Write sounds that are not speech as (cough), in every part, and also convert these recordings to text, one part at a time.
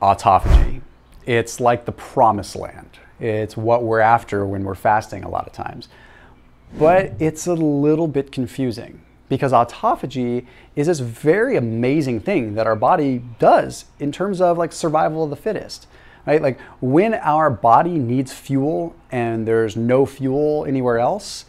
autophagy. It's like the promised land. It's what we're after when we're fasting a lot of times. But it's a little bit confusing because autophagy is this very amazing thing that our body does in terms of like survival of the fittest. Right? Like when our body needs fuel and there's no fuel anywhere else,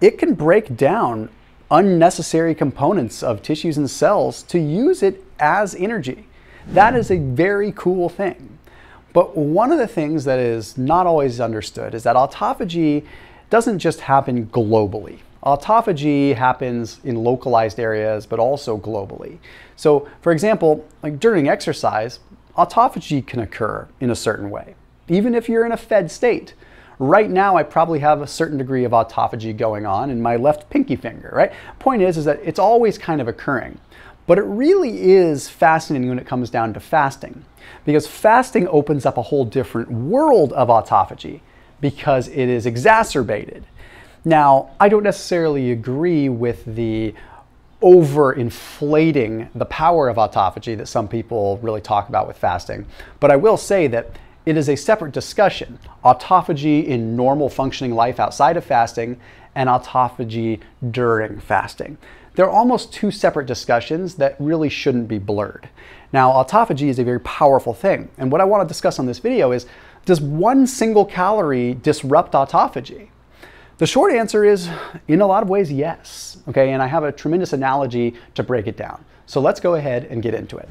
it can break down unnecessary components of tissues and cells to use it as energy. That is a very cool thing. But one of the things that is not always understood is that autophagy doesn't just happen globally. Autophagy happens in localized areas, but also globally. So, for example, like during exercise, autophagy can occur in a certain way, even if you're in a fed state. Right now, I probably have a certain degree of autophagy going on in my left pinky finger, right? Point is, is that it's always kind of occurring. But it really is fascinating when it comes down to fasting, because fasting opens up a whole different world of autophagy because it is exacerbated. Now, I don't necessarily agree with the over inflating the power of autophagy that some people really talk about with fasting, but I will say that it is a separate discussion. Autophagy in normal functioning life outside of fasting and autophagy during fasting. They're almost two separate discussions that really shouldn't be blurred. Now, autophagy is a very powerful thing. And what I want to discuss on this video is, does one single calorie disrupt autophagy? The short answer is, in a lot of ways, yes. Okay, and I have a tremendous analogy to break it down. So let's go ahead and get into it.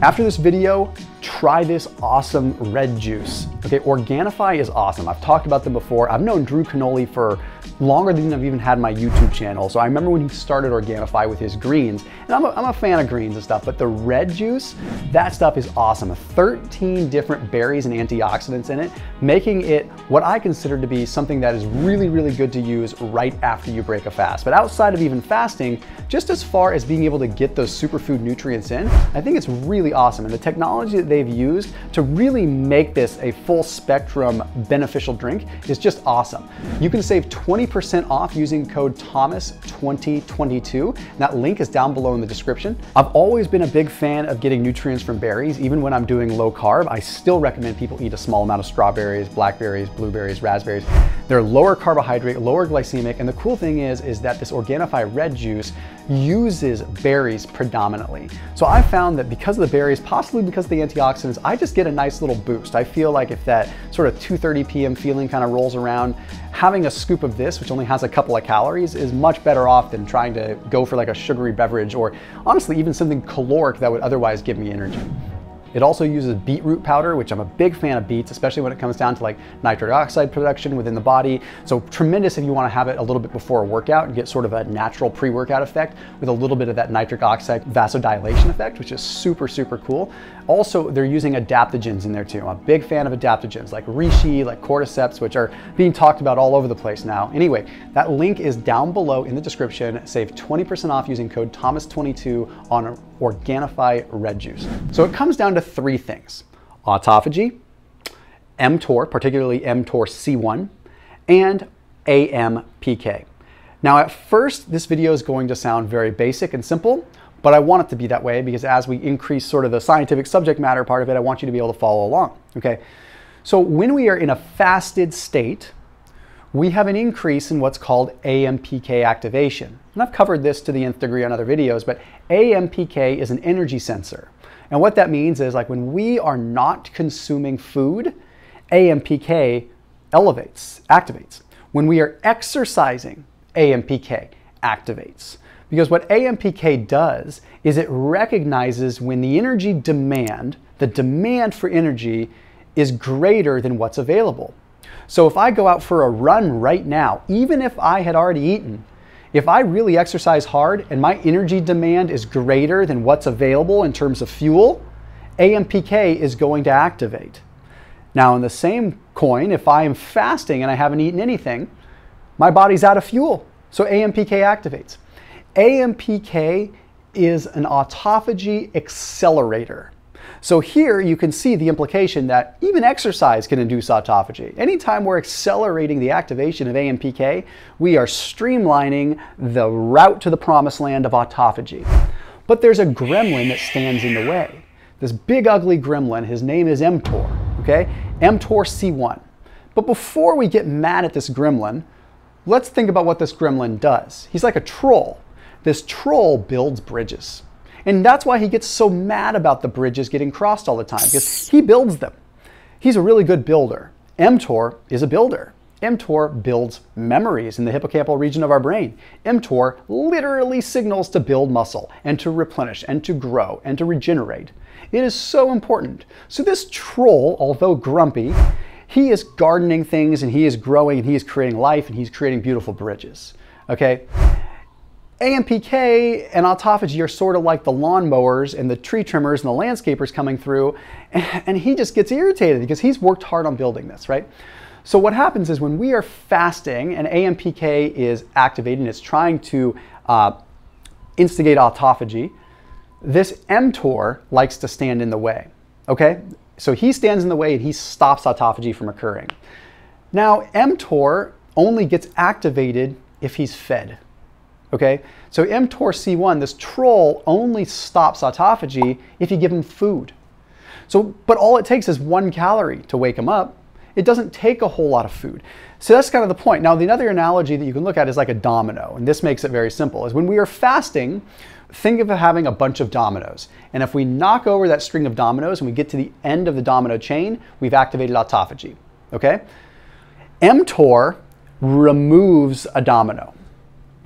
After this video, try this awesome red juice. Okay, Organifi is awesome. I've talked about them before. I've known Drew Canole for longer than I've even had my YouTube channel. So I remember when he started Organifi with his greens, and I'm a, I'm a fan of greens and stuff, but the red juice, that stuff is awesome. 13 different berries and antioxidants in it, making it what I consider to be something that is really, really good to use right after you break a fast. But outside of even fasting, just as far as being able to get those superfood nutrients in, I think it's really awesome. And the technology that they've used to really make this a full spectrum beneficial drink is just awesome. You can save 20 20% off using code THOMAS2022. That link is down below in the description. I've always been a big fan of getting nutrients from berries. Even when I'm doing low carb, I still recommend people eat a small amount of strawberries, blackberries, blueberries, raspberries. They're lower carbohydrate, lower glycemic, and the cool thing is, is that this Organifi red juice uses berries predominantly. So I found that because of the berries, possibly because of the antioxidants, I just get a nice little boost. I feel like if that sort of 2.30 p.m. feeling kind of rolls around, having a scoop of this, which only has a couple of calories, is much better off than trying to go for like a sugary beverage or honestly even something caloric that would otherwise give me energy. It also uses beetroot powder, which I'm a big fan of beets, especially when it comes down to like nitric oxide production within the body. So tremendous if you want to have it a little bit before a workout and get sort of a natural pre-workout effect with a little bit of that nitric oxide vasodilation effect, which is super, super cool. Also, they're using adaptogens in there too. I'm a big fan of adaptogens like reishi, like cordyceps, which are being talked about all over the place now. Anyway, that link is down below in the description. Save 20% off using code THOMAS22 on Organifi Red Juice. So it comes down to three things. Autophagy, mTOR, particularly mTOR C1, and AMPK. Now at first, this video is going to sound very basic and simple, but I want it to be that way because as we increase sort of the scientific subject matter part of it, I want you to be able to follow along, okay? So when we are in a fasted state, we have an increase in what's called AMPK activation. And I've covered this to the nth degree on other videos, but AMPK is an energy sensor. And what that means is like when we are not consuming food, AMPK elevates, activates. When we are exercising, AMPK activates. Because what AMPK does is it recognizes when the energy demand, the demand for energy, is greater than what's available. So if I go out for a run right now, even if I had already eaten, if I really exercise hard and my energy demand is greater than what's available in terms of fuel, AMPK is going to activate. Now, in the same coin, if I am fasting and I haven't eaten anything, my body's out of fuel, so AMPK activates. AMPK is an autophagy accelerator. So here you can see the implication that even exercise can induce autophagy. Anytime we're accelerating the activation of AMPK, we are streamlining the route to the promised land of autophagy. But there's a gremlin that stands in the way. This big ugly gremlin, his name is mTOR, okay? mTOR C1. But before we get mad at this gremlin, let's think about what this gremlin does. He's like a troll. This troll builds bridges. And that's why he gets so mad about the bridges getting crossed all the time, because he builds them. He's a really good builder. mTOR is a builder. mTOR builds memories in the hippocampal region of our brain. mTOR literally signals to build muscle and to replenish and to grow and to regenerate. It is so important. So this troll, although grumpy, he is gardening things and he is growing and he is creating life and he's creating beautiful bridges. Okay? AMPK and autophagy are sort of like the lawnmowers and the tree trimmers and the landscapers coming through, (laughs) and he just gets irritated because he's worked hard on building this, right? So what happens is when we are fasting and AMPK is activated and it's trying to uh, instigate autophagy, this mTOR likes to stand in the way, okay? So he stands in the way and he stops autophagy from occurring. Now, mTOR only gets activated if he's fed. Okay, so mTOR-C1, this troll only stops autophagy if you give him food. So, but all it takes is one calorie to wake him up. It doesn't take a whole lot of food. So that's kind of the point. Now, the other analogy that you can look at is like a domino, and this makes it very simple, is when we are fasting, think of having a bunch of dominoes. And if we knock over that string of dominoes and we get to the end of the domino chain, we've activated autophagy, okay? mTOR removes a domino.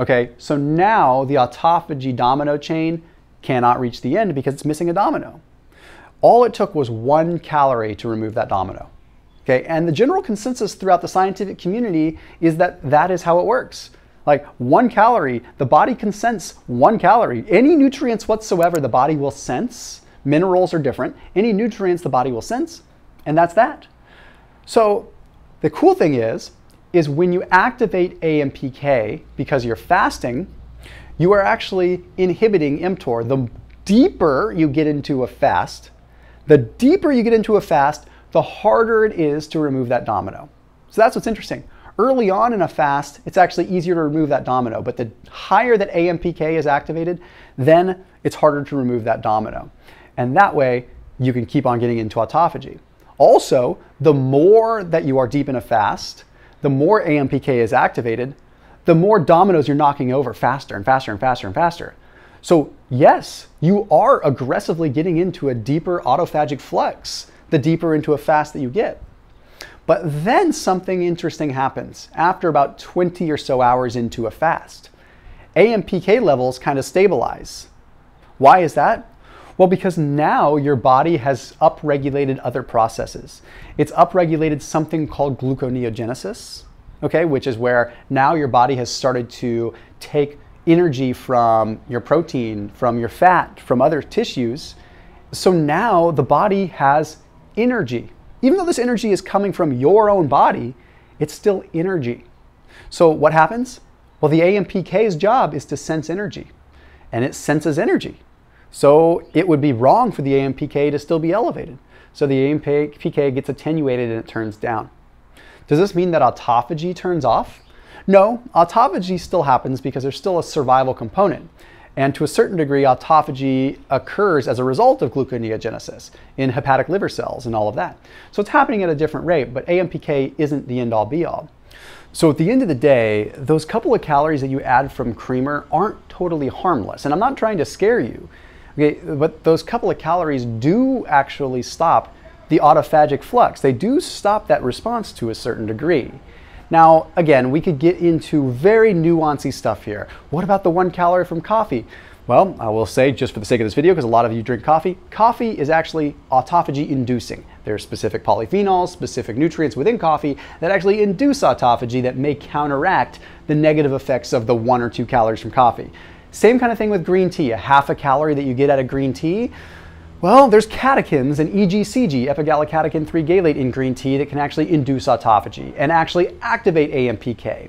Okay, so now the autophagy domino chain cannot reach the end because it's missing a domino. All it took was one calorie to remove that domino. Okay, and the general consensus throughout the scientific community is that that is how it works. Like one calorie, the body can sense one calorie. Any nutrients whatsoever the body will sense, minerals are different, any nutrients the body will sense, and that's that. So the cool thing is, is when you activate AMPK because you're fasting, you are actually inhibiting mTOR. The deeper you get into a fast, the deeper you get into a fast, the harder it is to remove that domino. So that's what's interesting. Early on in a fast, it's actually easier to remove that domino, but the higher that AMPK is activated, then it's harder to remove that domino. And that way, you can keep on getting into autophagy. Also, the more that you are deep in a fast, the more AMPK is activated, the more dominoes you're knocking over faster and faster and faster and faster. So, yes, you are aggressively getting into a deeper autophagic flux the deeper into a fast that you get. But then something interesting happens after about 20 or so hours into a fast. AMPK levels kind of stabilize. Why is that? Well, because now your body has upregulated other processes. It's upregulated something called gluconeogenesis, okay, which is where now your body has started to take energy from your protein, from your fat, from other tissues. So now the body has energy. Even though this energy is coming from your own body, it's still energy. So what happens? Well, the AMPK's job is to sense energy, and it senses energy. So it would be wrong for the AMPK to still be elevated. So the AMPK gets attenuated and it turns down. Does this mean that autophagy turns off? No, autophagy still happens because there's still a survival component. And to a certain degree, autophagy occurs as a result of gluconeogenesis in hepatic liver cells and all of that. So it's happening at a different rate, but AMPK isn't the end all be all. So at the end of the day, those couple of calories that you add from creamer aren't totally harmless. And I'm not trying to scare you. Okay, but those couple of calories do actually stop the autophagic flux. They do stop that response to a certain degree. Now, again, we could get into very nuancy stuff here. What about the one calorie from coffee? Well, I will say, just for the sake of this video, because a lot of you drink coffee, coffee is actually autophagy inducing. There are specific polyphenols, specific nutrients within coffee that actually induce autophagy that may counteract the negative effects of the one or two calories from coffee. Same kind of thing with green tea. A half a calorie that you get out of green tea, well, there's catechins and EGCG, epigallocatechin 3 gallate in green tea that can actually induce autophagy and actually activate AMPK.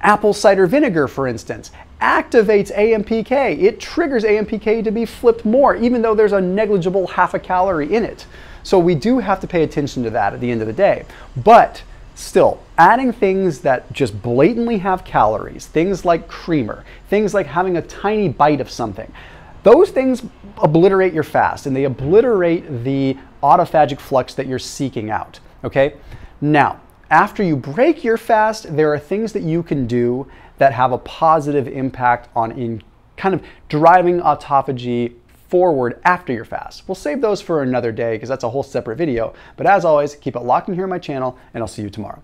Apple cider vinegar, for instance, activates AMPK. It triggers AMPK to be flipped more, even though there's a negligible half a calorie in it. So we do have to pay attention to that at the end of the day. But still, adding things that just blatantly have calories, things like creamer, things like having a tiny bite of something, those things obliterate your fast and they obliterate the autophagic flux that you're seeking out. Okay? Now, after you break your fast, there are things that you can do that have a positive impact on in kind of driving autophagy forward after your fast. We'll save those for another day because that's a whole separate video. But as always, keep it locked in here on my channel and I'll see you tomorrow.